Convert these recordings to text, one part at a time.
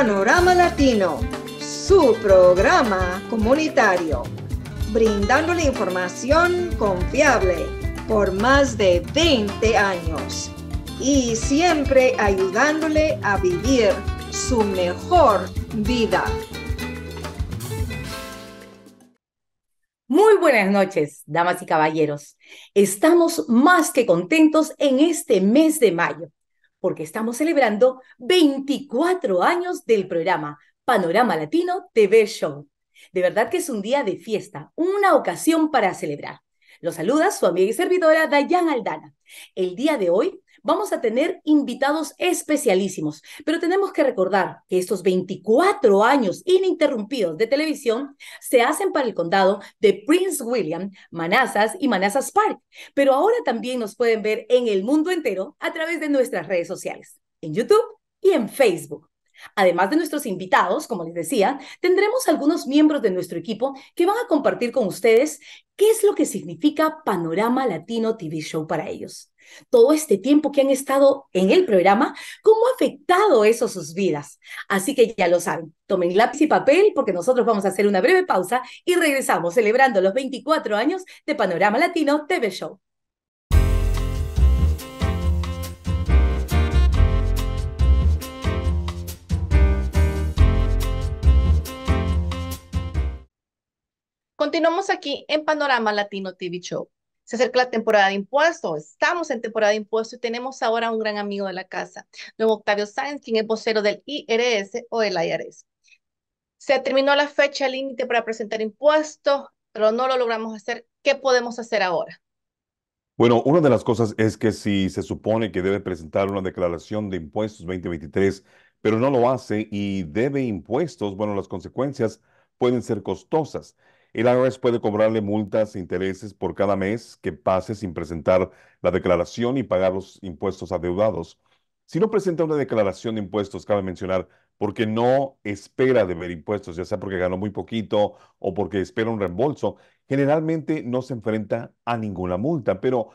Panorama Latino, su programa comunitario, brindándole información confiable por más de 20 años y siempre ayudándole a vivir su mejor vida. Muy buenas noches, damas y caballeros. Estamos más que contentos en este mes de mayo, porque estamos celebrando 24 años del programa Panorama Latino TV Show. De verdad que es un día de fiesta, una ocasión para celebrar. Los saluda su amiga y servidora Dayan Aldana. El día de hoy vamos a tener invitados especialísimos, pero tenemos que recordar que estos 24 años ininterrumpidos de televisión se hacen para el condado de Prince William, Manassas y Manassas Park, pero ahora también nos pueden ver en el mundo entero a través de nuestras redes sociales, en YouTube y en Facebook. Además de nuestros invitados, como les decía, tendremos algunos miembros de nuestro equipo que van a compartir con ustedes qué es lo que significa Panorama Latino TV Show para ellos todo este tiempo que han estado en el programa, cómo ha afectado eso sus vidas. Así que ya lo saben, tomen lápiz y papel porque nosotros vamos a hacer una breve pausa y regresamos celebrando los 24 años de Panorama Latino TV Show. Continuamos aquí en Panorama Latino TV Show. Se acerca la temporada de impuestos, estamos en temporada de impuestos y tenemos ahora un gran amigo de la casa, don Octavio Sáenz, quien es vocero del IRS o del IRS. Se terminó la fecha límite para presentar impuestos, pero no lo logramos hacer. ¿Qué podemos hacer ahora? Bueno, una de las cosas es que si se supone que debe presentar una declaración de impuestos 2023, pero no lo hace y debe impuestos, bueno, las consecuencias pueden ser costosas. El IRS puede cobrarle multas e intereses por cada mes que pase sin presentar la declaración y pagar los impuestos adeudados. Si no presenta una declaración de impuestos, cabe mencionar, porque no espera deber impuestos, ya sea porque ganó muy poquito o porque espera un reembolso, generalmente no se enfrenta a ninguna multa, pero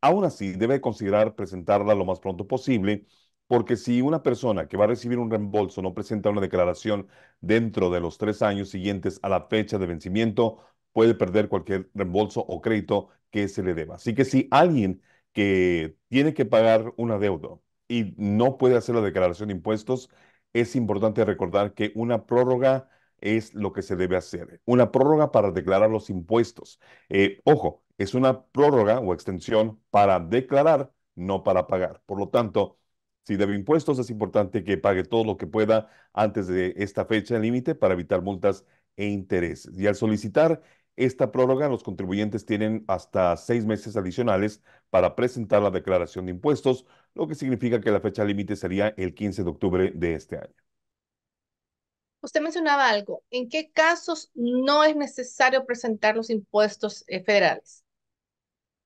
aún así debe considerar presentarla lo más pronto posible porque si una persona que va a recibir un reembolso no presenta una declaración dentro de los tres años siguientes a la fecha de vencimiento, puede perder cualquier reembolso o crédito que se le deba. Así que si alguien que tiene que pagar una deuda y no puede hacer la declaración de impuestos, es importante recordar que una prórroga es lo que se debe hacer. Una prórroga para declarar los impuestos. Eh, ojo, es una prórroga o extensión para declarar, no para pagar. Por lo tanto, si debe impuestos, es importante que pague todo lo que pueda antes de esta fecha límite para evitar multas e intereses. Y al solicitar esta prórroga, los contribuyentes tienen hasta seis meses adicionales para presentar la declaración de impuestos, lo que significa que la fecha límite sería el 15 de octubre de este año. Usted mencionaba algo. ¿En qué casos no es necesario presentar los impuestos eh, federales?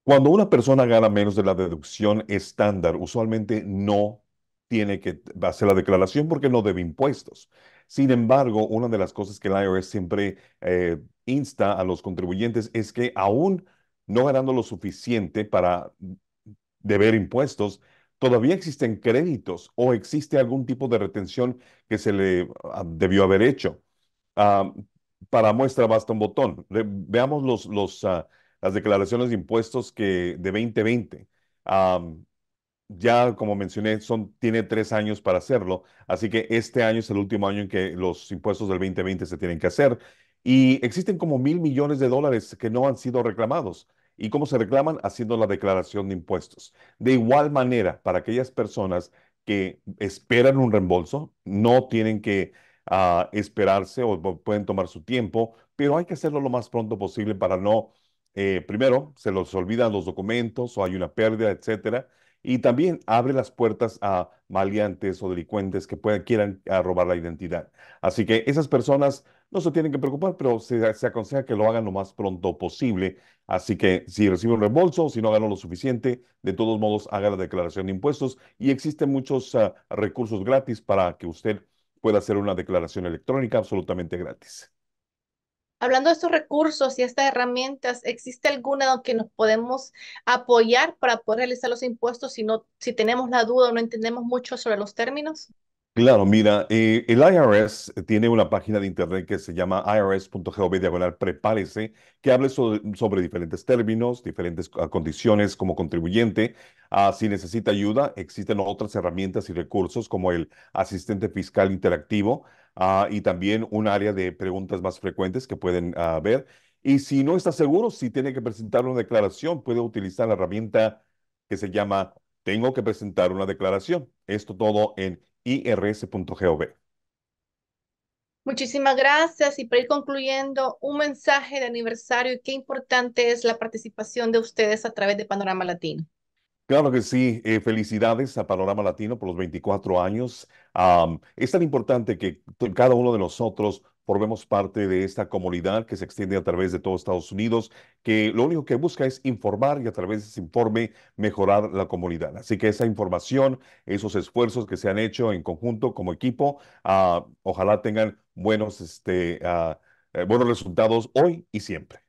Cuando una persona gana menos de la deducción estándar, usualmente no tiene que hacer la declaración porque no debe impuestos. Sin embargo, una de las cosas que el IRS siempre eh, insta a los contribuyentes es que aún no ganando lo suficiente para deber impuestos, todavía existen créditos o existe algún tipo de retención que se le ah, debió haber hecho. Ah, para muestra basta un botón. veamos los, los, ah, las declaraciones de impuestos que de 2020 ya como mencioné, son, tiene tres años para hacerlo, así que este año es el último año en que los impuestos del 2020 se tienen que hacer. Y existen como mil millones de dólares que no han sido reclamados. ¿Y cómo se reclaman? Haciendo la declaración de impuestos. De igual manera, para aquellas personas que esperan un reembolso, no tienen que ah, esperarse o pueden tomar su tiempo, pero hay que hacerlo lo más pronto posible para no, eh, primero, se los olvidan los documentos o hay una pérdida, etcétera y también abre las puertas a maleantes o delincuentes que puedan, quieran ah, robar la identidad. Así que esas personas no se tienen que preocupar, pero se, se, aconseja que lo hagan lo más pronto posible. Así que si recibe un reembolso, si no ganó lo suficiente, de todos modos haga la declaración de impuestos y existen muchos ah, recursos gratis para que usted pueda hacer una declaración electrónica absolutamente gratis. Hablando de estos recursos y estas herramientas, ¿existe alguna donde nos podemos apoyar para poder realizar los impuestos si, no, si tenemos la duda o no entendemos mucho sobre los términos? Claro, mira, eh, el IRS tiene una página de internet que se llama irs.gov diagonal prepárese, que habla sobre, diferentes términos, diferentes condiciones como contribuyente. Ah, si necesita ayuda, existen otras herramientas y recursos como el asistente fiscal interactivo ah, y también un área de preguntas más frecuentes que pueden ver. Y si no está seguro, si tiene que presentar una declaración, puede utilizar la herramienta que se llama Tengo que presentar una declaración. Esto todo en irs.gov. Muchísimas gracias. Y para ir concluyendo, un mensaje de aniversario y qué importante es la participación de ustedes a través de Panorama Latino. Claro que sí. Eh, felicidades a Panorama Latino por los 24 años. es tan importante que cada uno de nosotros formemos parte de esta comunidad que se extiende a través de todo Estados Unidos, que lo único que busca es informar y a través de ese informe mejorar la comunidad. Así que esa información, esos esfuerzos que se han hecho en conjunto como equipo, ah, ojalá tengan buenos, este, eh, buenos resultados hoy y siempre.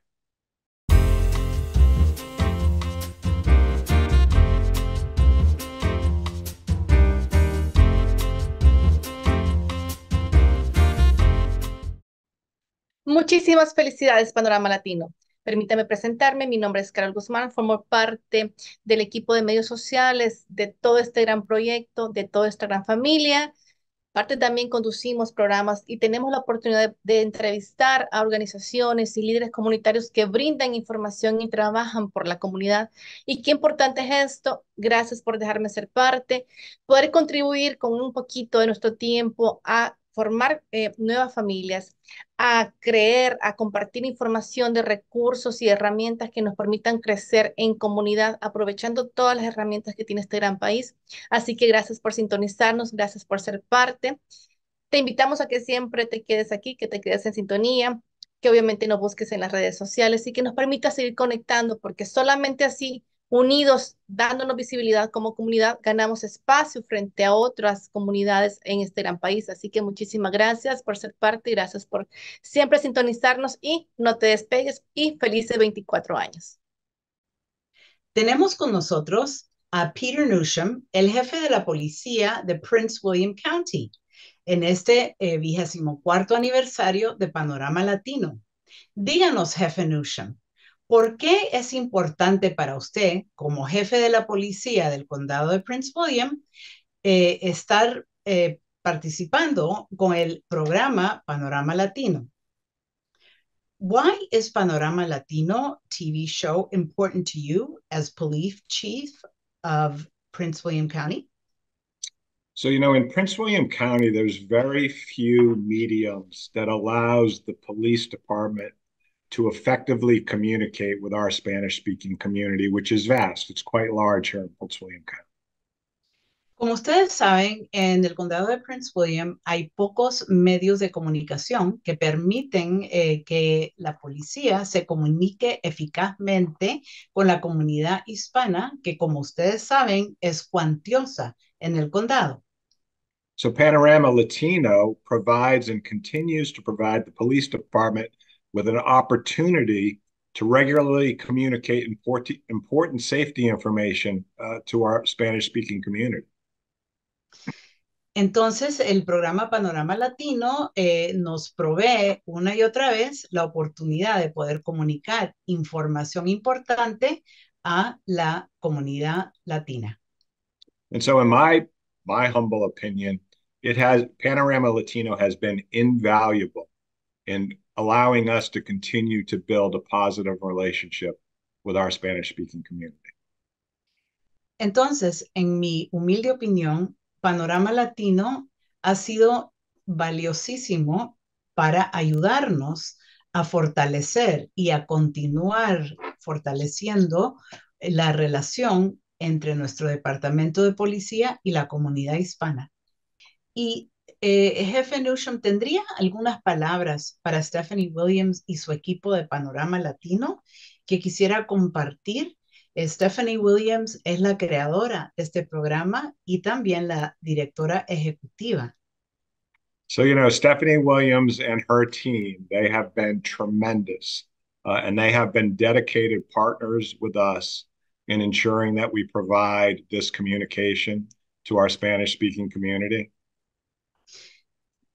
Muchísimas felicidades, Panorama Latino. Permítame presentarme, mi nombre es Carol Guzmán, formo parte del equipo de medios sociales de todo este gran proyecto, de toda esta gran familia. Parte también conducimos programas y tenemos la oportunidad de, entrevistar a organizaciones y líderes comunitarios que brindan información y trabajan por la comunidad. Y qué importante es esto. Gracias por dejarme ser parte, poder contribuir con un poquito de nuestro tiempo a formar eh, nuevas familias, a creer, a compartir información de recursos y herramientas que nos permitan crecer en comunidad, aprovechando todas las herramientas que tiene este gran país. Así que gracias por sintonizarnos, gracias por ser parte. Te invitamos a que siempre te quedes aquí, que te quedes en sintonía, que obviamente nos busques en las redes sociales y que nos permita seguir conectando, porque solamente así unidos, dándonos visibilidad como comunidad, ganamos espacio frente a otras comunidades en este gran país. Así que muchísimas gracias por ser parte gracias por siempre sintonizarnos y no te despegues y felices 24 años. Tenemos con nosotros a Peter Newsham, el jefe de la policía de Prince William County, en este eh, vigésimo cuarto aniversario de Panorama Latino. Díganos, jefe Newsham, ¿Por qué es importante para usted, como jefe de la policía del condado de Prince William, eh, estar eh, participando con el programa Panorama Latino? Why is Panorama Latino TV show important to you as police chief of Prince William County? So, you know, in Prince William County, there's very few mediums that allows the police department to effectively communicate with our Spanish speaking community, which is vast. It's quite large here in Prince William County. Como ustedes saben, en el condado de Prince William hay pocos medios de comunicación que permiten eh, que la policía se comunique eficazmente con la comunidad hispana, que como ustedes saben es cuantiosa en el condado. So Panorama Latino provides and continues to provide the police department with an opportunity to regularly communicate important, important safety information uh, to our Spanish speaking community. Entonces, el programa Panorama Latino eh, nos provee una y otra vez la oportunidad de poder comunicar información importante a la comunidad latina. And so, in my my humble opinion, it has Panorama Latino has been invaluable in allowing us to continue to build a positive relationship with our Spanish speaking community. Entonces, en mi humilde opinión, Panorama Latino ha sido valiosísimo para ayudarnos a fortalecer y a continuar fortaleciendo la relación entre nuestro departamento de policía y la comunidad hispana. Y eh, Jefe Newsham, ¿tendría algunas palabras para Stephanie Williams y su equipo de Panorama Latino que quisiera compartir? Stephanie Williams es la creadora de este programa y también la directora ejecutiva. So, you know, Stephanie Williams and her team, they have been tremendous uh, and they have been dedicated partners with us in ensuring that we provide this communication to our Spanish speaking community.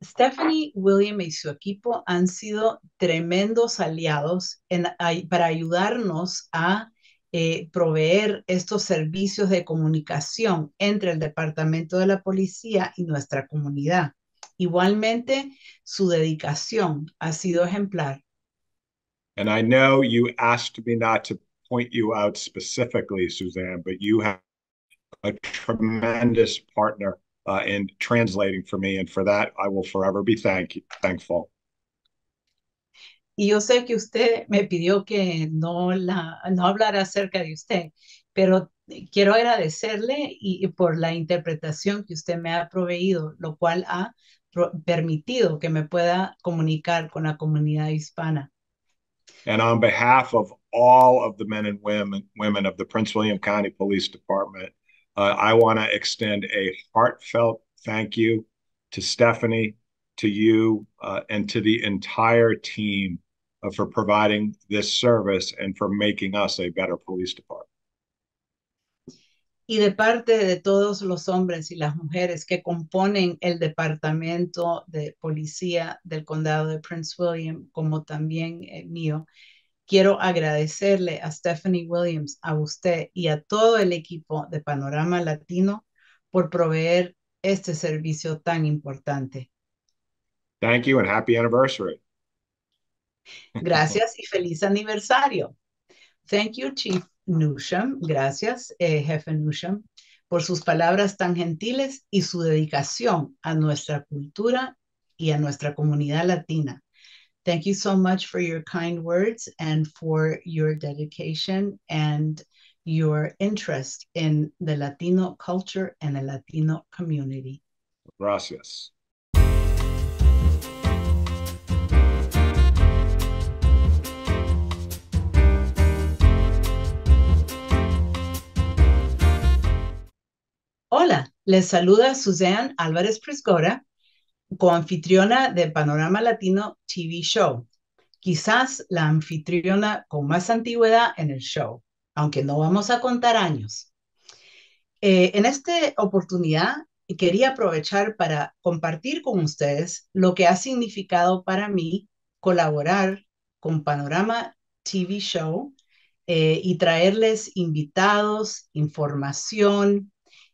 Stephanie, William y su equipo han sido tremendos aliados en, para ayudarnos a eh, proveer estos servicios de comunicación entre el Departamento de la Policía y nuestra comunidad. Igualmente, su dedicación ha sido ejemplar. And I know you asked me not to point you out specifically, Suzanne, but you have a tremendous partner uh, in translating for me. And for that, I will forever be thank thankful. Y yo sé que usted me pidió que no, la, no hablara acerca de usted, pero quiero agradecerle y, y por la interpretación que usted me ha proveído, lo cual ha permitido que me pueda comunicar con la comunidad hispana. And on behalf of all of the men and women, women of the Prince William County Police Department, uh, I want to extend a heartfelt thank you to Stephanie, to you, uh, and to the entire team uh, for providing this service and for making us a better police department. Y de parte de todos los hombres y las mujeres que componen el departamento de policía del condado de Prince William, como también el mío, Quiero agradecerle a Stephanie Williams, a usted y a todo el equipo de Panorama Latino por proveer este servicio tan importante. Thank you and happy anniversary. Gracias y feliz aniversario. Thank you, Chief Nusham. Gracias, eh, Jefe Nusham, por sus palabras tan gentiles y su dedicación a nuestra cultura y a nuestra comunidad latina. Thank you so much for your kind words and for your dedication and your interest in the Latino culture and the Latino community. Gracias. Hola, les saluda Suzanne Álvarez Priscora coanfitriona de Panorama Latino TV Show, quizás la anfitriona con más antigüedad en el show, aunque no vamos a contar años. Eh, en esta oportunidad quería aprovechar para compartir con ustedes lo que ha significado para mí colaborar con Panorama TV Show eh, y traerles invitados, información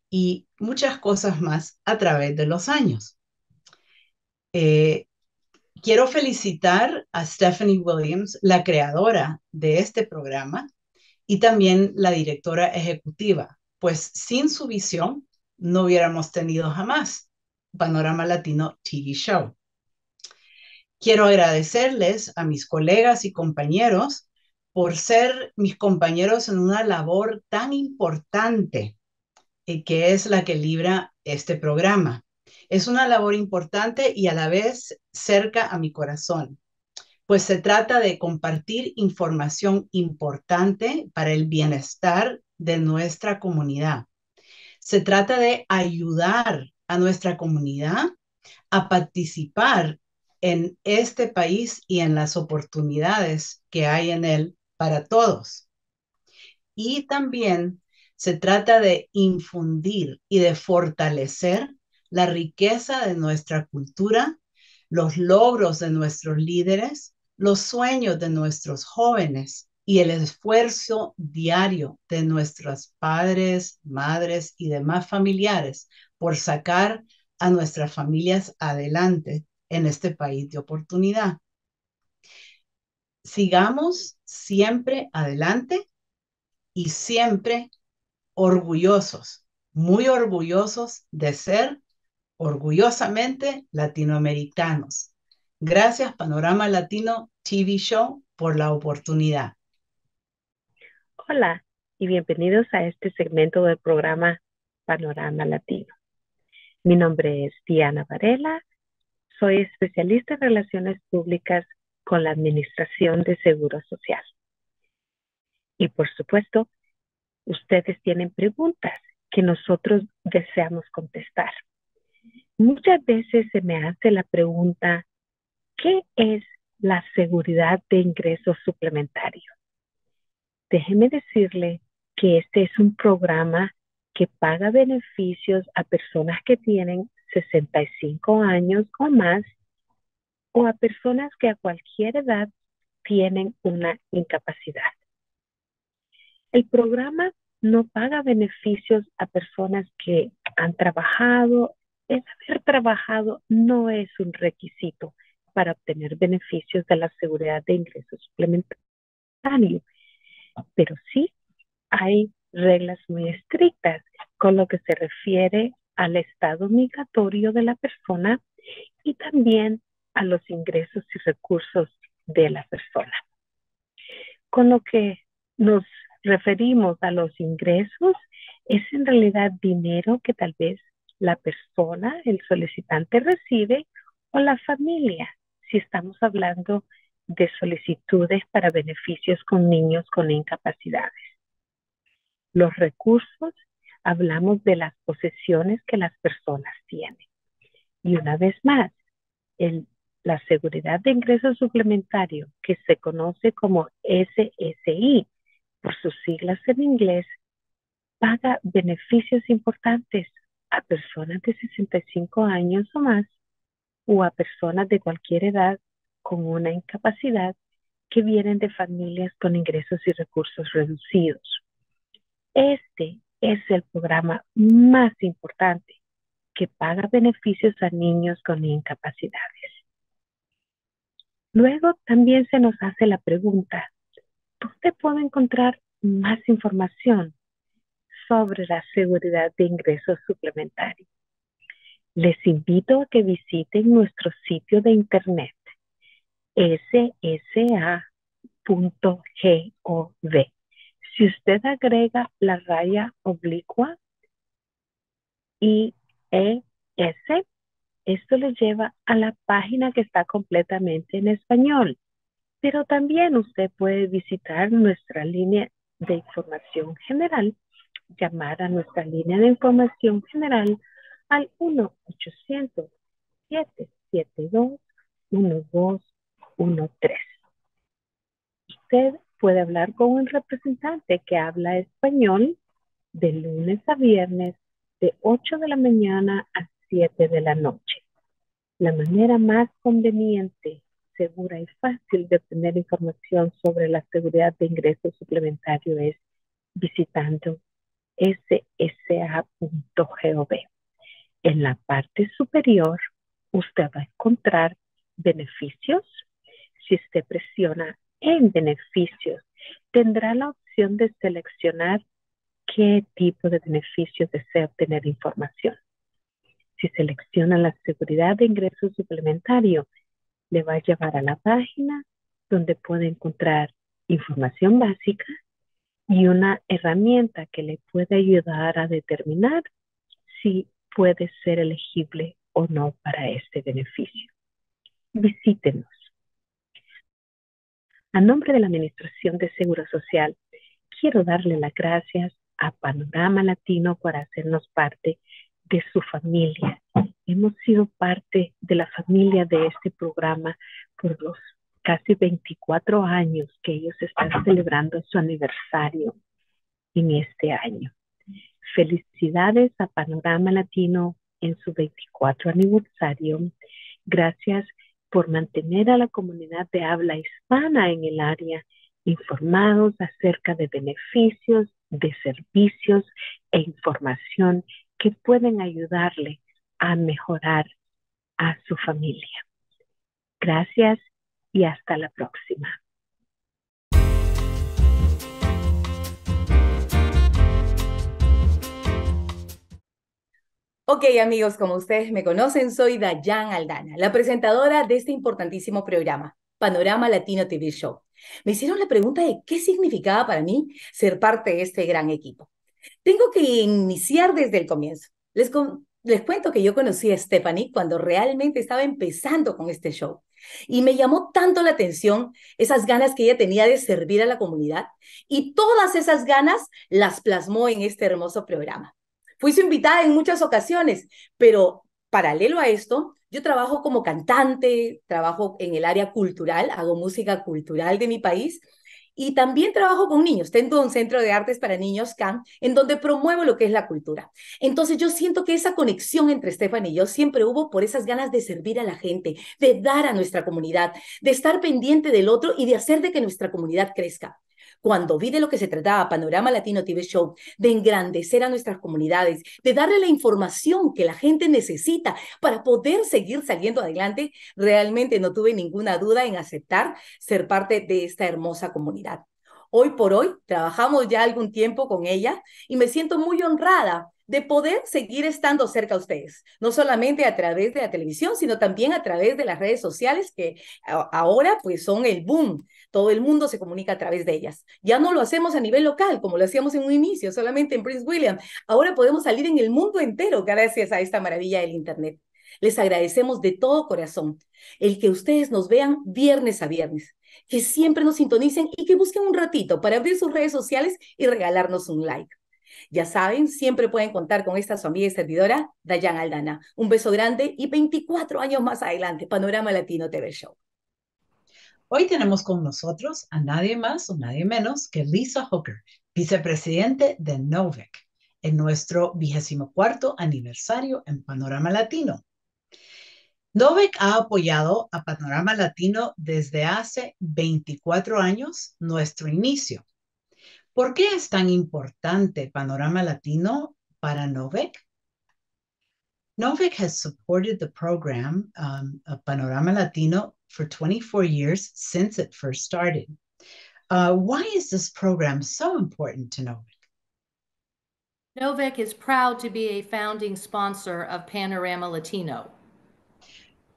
y muchas cosas más a través de los años. Eh, quiero felicitar a Stephanie Williams, la creadora de este programa, y también la directora ejecutiva, pues sin su visión no hubiéramos tenido jamás Panorama Latino TV Show. Quiero agradecerles a mis colegas y compañeros por ser mis compañeros en una labor tan importante eh, que es la que libra este programa. Es una labor importante y a la vez cerca a mi corazón, pues se trata de compartir información importante para el bienestar de nuestra comunidad. Se trata de ayudar a nuestra comunidad a participar en este país y en las oportunidades que hay en él para todos. Y también se trata de infundir y de fortalecer la riqueza de nuestra cultura, los logros de nuestros líderes, los sueños de nuestros jóvenes y el esfuerzo diario de nuestros padres, madres y demás familiares por sacar a nuestras familias adelante en este país de oportunidad. Sigamos siempre adelante y siempre orgullosos, muy orgullosos de ser orgullosamente latinoamericanos. Gracias Panorama Latino TV Show por la oportunidad. Hola y bienvenidos a este segmento del programa Panorama Latino. Mi nombre es Diana Varela, soy especialista en relaciones públicas con la Administración de Seguro Social. Y por supuesto, ustedes tienen preguntas que nosotros deseamos contestar. Muchas veces se me hace la pregunta, ¿qué es la seguridad de ingresos suplementarios? Déjeme decirle que este es un programa que paga beneficios a personas que tienen 65 años o más, o a personas que a cualquier edad tienen una incapacidad. El programa no paga beneficios a personas que han trabajado. El haber trabajado no es un requisito para obtener beneficios de la seguridad de ingresos suplementarios, pero sí hay reglas muy estrictas con lo que se refiere al estado migratorio de la persona y también a los ingresos y recursos de la persona. Con lo que nos referimos a los ingresos, es en realidad dinero que tal vez la persona, el solicitante recibe o la familia, si estamos hablando de solicitudes para beneficios con niños con incapacidades. Los recursos, hablamos de las posesiones que las personas tienen. Y una vez más, la seguridad de ingreso suplementario, que se conoce como SSI, por sus siglas en inglés, paga beneficios importantes a personas de 65 años o más o a personas de cualquier edad con una incapacidad que vienen de familias con ingresos y recursos reducidos. Este es el programa más importante que paga beneficios a niños con incapacidades. Luego también se nos hace la pregunta, ¿dónde puedo encontrar más información sobre la seguridad de ingresos suplementarios? Les invito a que visiten nuestro sitio de internet ssa.gov. Si usted agrega la raya oblicua y ES, esto le lleva a la página que está completamente en español. Pero también usted puede visitar nuestra línea de información general, llamar a nuestra línea de información general al 1-800-772-1213. Usted puede hablar con un representante que habla español de lunes a viernes de 8 de la mañana a 7 de la noche. La manera más conveniente segura y fácil de obtener información sobre la seguridad de ingresos suplementario es visitando ssa.gov. En la parte superior, usted va a encontrar beneficios. Si usted presiona en beneficios, tendrá la opción de seleccionar qué tipo de beneficios desea obtener información. Si selecciona la seguridad de ingresos suplementario, le va a llevar a la página donde puede encontrar información básica y una herramienta que le puede ayudar a determinar si puede ser elegible o no para este beneficio. Visítenos. A nombre de la Administración de Seguro Social, quiero darle las gracias a Panorama Latino por hacernos parte de su familia hemos sido parte de la familia de este programa por los casi 24 años que ellos están celebrando su aniversario en este año. Felicidades a Panorama Latino en su 24 aniversario. Gracias por mantener a la comunidad de habla hispana en el área informados acerca de beneficios, de servicios e información que pueden ayudarle a mejorar a su familia. Gracias y hasta la próxima. Ok amigos, como ustedes me conocen, soy Dayan Aldana, la presentadora de este importantísimo programa, Panorama Latino TV Show. Me hicieron la pregunta de qué significaba para mí ser parte de este gran equipo. Tengo que iniciar desde el comienzo. Les, les cuento que yo conocí a Stephanie cuando realmente estaba empezando con este show. Y me llamó tanto la atención esas ganas que ella tenía de servir a la comunidad y todas esas ganas las plasmó en este hermoso programa. Fui su invitada en muchas ocasiones, pero paralelo a esto, yo trabajo como cantante, trabajo en el área cultural, hago música cultural de mi país Y también trabajo con niños. Tengo un centro de artes para niños, CAN, en donde promuevo lo que es la cultura. Entonces yo siento que esa conexión entre Stephanie y yo siempre hubo por esas ganas de servir a la gente, de dar a nuestra comunidad, de estar pendiente del otro y de hacer de que nuestra comunidad crezca. Cuando vi de lo que se trataba Panorama Latino TV Show, de engrandecer a nuestras comunidades, de darle la información que la gente necesita para poder seguir saliendo adelante, realmente no tuve ninguna duda en aceptar ser parte de esta hermosa comunidad. Hoy por hoy trabajamos ya algún tiempo con ella y me siento muy honrada de poder seguir estando cerca a ustedes, no solamente a través de la televisión, sino también a través de las redes sociales que ahora pues son el boom. Todo el mundo se comunica a través de ellas. Ya no lo hacemos a nivel local como lo hacíamos en un inicio, solamente en Prince William. Ahora podemos salir en el mundo entero gracias a esta maravilla del Internet. Les agradecemos de todo corazón el que ustedes nos vean viernes a viernes, que siempre nos sintonicen y que busquen un ratito para abrir sus redes sociales y regalarnos un like. Ya saben, siempre pueden contar con esta su amiga y servidora, Dayan Aldana. Un beso grande y 24 años más adelante, Panorama Latino TV Show. Hoy tenemos con nosotros a nadie más o nadie menos que Lisa Hooker, vicepresidente de Novec, en nuestro vigésimo cuarto aniversario en Panorama Latino. Novec ha apoyado a Panorama Latino desde hace 24 años, nuestro inicio. ¿Por qué es tan importante Panorama Latino para Novec? Novec has supported the program um, Panorama Latino for 24 years since it first started. Uh, why is this program so important to Novec? Novec is proud to be a founding sponsor of Panorama Latino.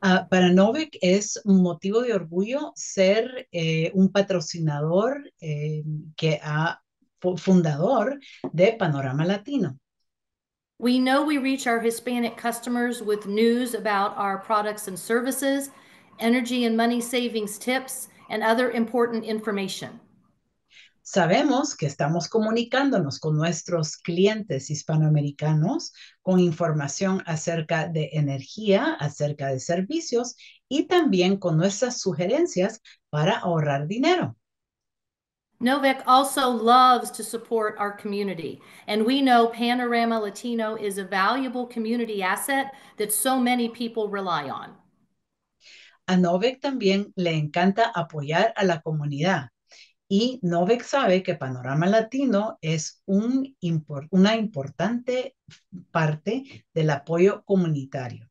Uh, para Novec es un motivo de orgullo ser eh, un patrocinador eh, que ha fundador de Panorama Latino. We know we reach our Hispanic customers with news about our products and services, energy and money savings tips, and other important information. Sabemos que estamos comunicándonos con nuestros clientes hispanoamericanos con información acerca de energía, acerca de servicios y también con nuestras sugerencias para ahorrar dinero. Novec also loves to support our community, and we know Panorama Latino is a valuable community asset that so many people rely on. A Novec también le encanta apoyar a la comunidad. Y Novec sabe que Panorama Latino es una importante parte del apoyo comunitario.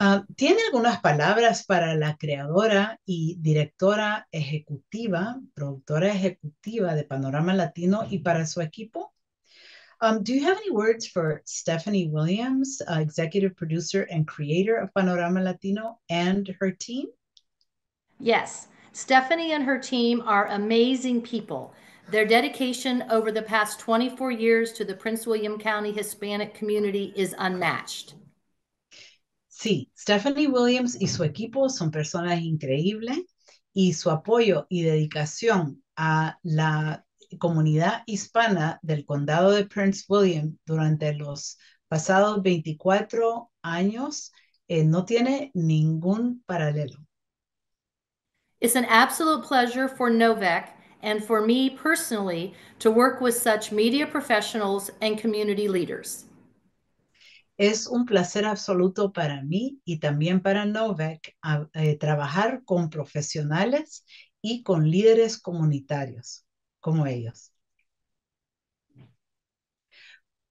Uh, ¿Tiene algunas palabras para la creadora y directora ejecutiva, productora ejecutiva de Panorama Latino y para su equipo? Um, do you have any words for Stephanie Williams, uh, executive producer and creator of Panorama Latino, and her team? Yes, Stephanie and her team are amazing people. Their dedication over the past 24 years to the Prince William County Hispanic community is unmatched. Sí, Stephanie Williams y su equipo son personas increíbles y su apoyo y dedicación a la comunidad hispana del condado de Prince William durante los pasados 24 años eh, no tiene ningún paralelo. It's an absolute pleasure for Novak and for me personally to work with such media professionals and community leaders. Es un placer absoluto para mí y también para Novak eh, trabajar con profesionales y con líderes comunitarios como ellos.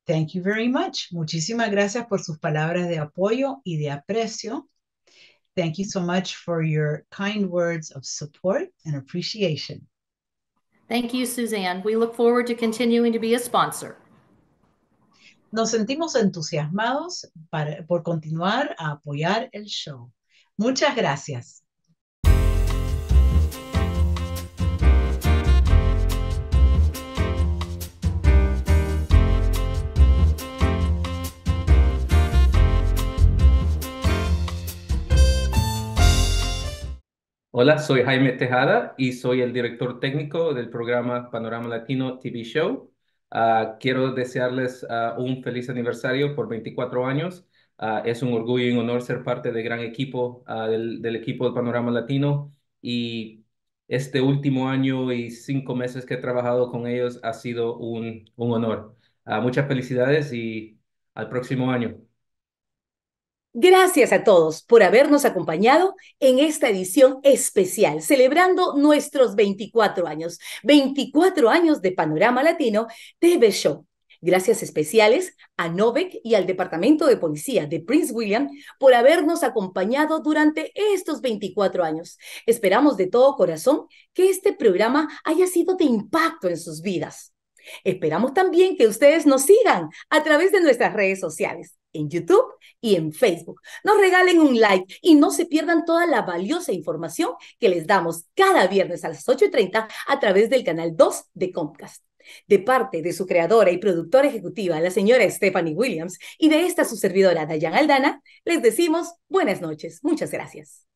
Thank you very much. Muchísimas gracias por sus palabras de apoyo y de aprecio. Thank you so much for your kind words of support and appreciation. Thank you, Suzanne. We look forward to continuing to be a sponsor. Nos sentimos entusiasmados para, por continuar a apoyar el show. Muchas gracias. Hola, soy Jaime Tejada y soy el director técnico del programa Panorama Latino TV Show. Uh, quiero desearles uh, un feliz aniversario por 24 años. Uh, es un orgullo y un honor ser parte del gran equipo del, del, equipo de Panorama Latino y este último año y cinco meses que he trabajado con ellos ha sido un, un honor. Muchas felicidades y al próximo año. Gracias a todos por habernos acompañado en esta edición especial, celebrando nuestros 24 años, 24 años de Panorama Latino TV Show. Gracias especiales a Novek y al Departamento de Policía de Prince William por habernos acompañado durante estos 24 años. Esperamos de todo corazón que este programa haya sido de impacto en sus vidas. Esperamos también que ustedes nos sigan a través de nuestras redes sociales, en YouTube y en Facebook. Nos regalen un like y no se pierdan toda la valiosa información que les damos cada viernes a las 8.30 a través del canal 2 de Comcast. De parte de su creadora y productora ejecutiva, la señora Stephanie Williams, y de esta su servidora, Dayan Aldana, les decimos buenas noches. Muchas gracias.